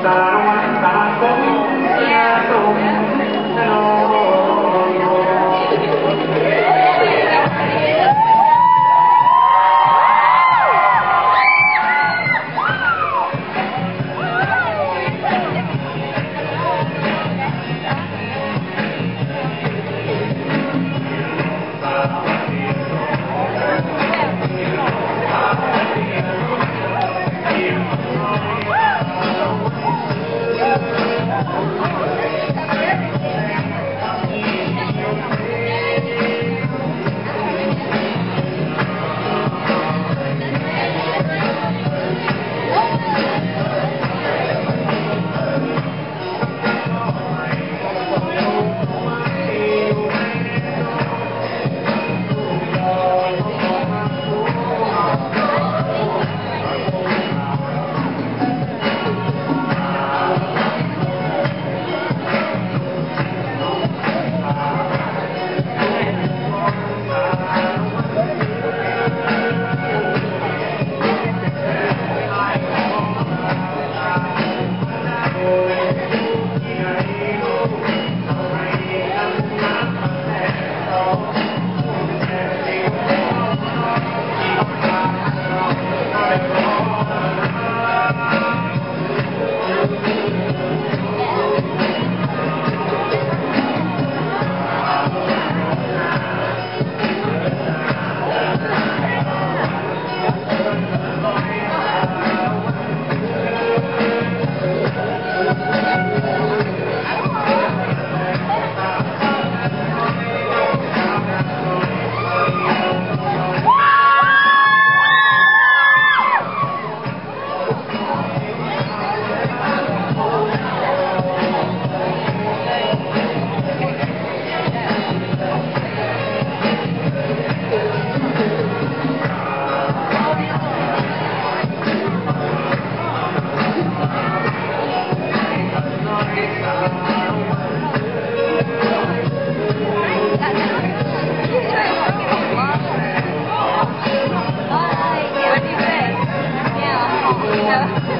está. Oh, Yeah.